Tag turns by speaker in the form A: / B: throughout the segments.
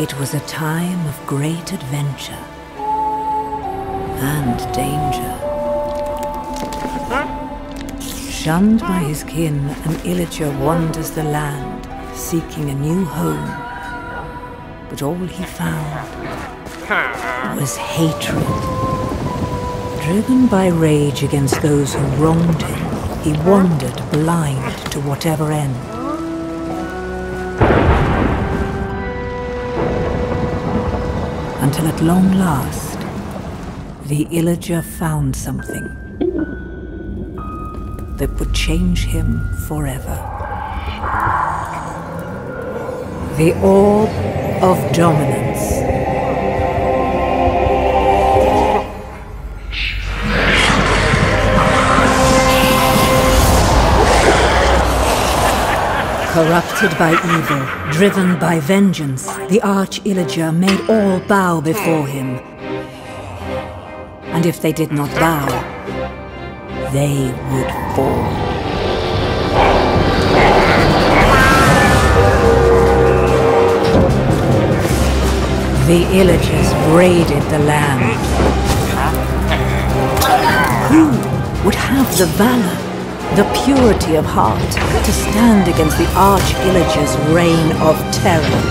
A: It was a time of great adventure and danger. Shunned by his kin, an Illager wanders the land, seeking a new home. But all he found was hatred. Driven by rage against those who wronged him, he wandered blind to whatever end. Until at long last, the Illager found something that would change him forever. The Orb of Dominance. Corrupted by evil, driven by vengeance, the Arch Illager made all bow before him. And if they did not bow, they would fall. The Illagers raided the land. Who would have the valor, the purity of heart, to stand against the Arch Illager's reign of terror?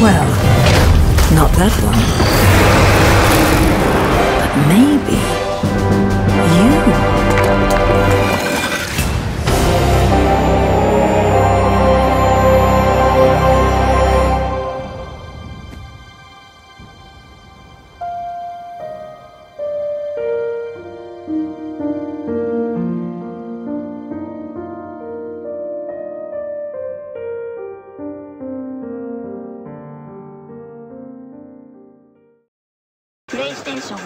A: Well, not that one. But maybe
B: PlayStation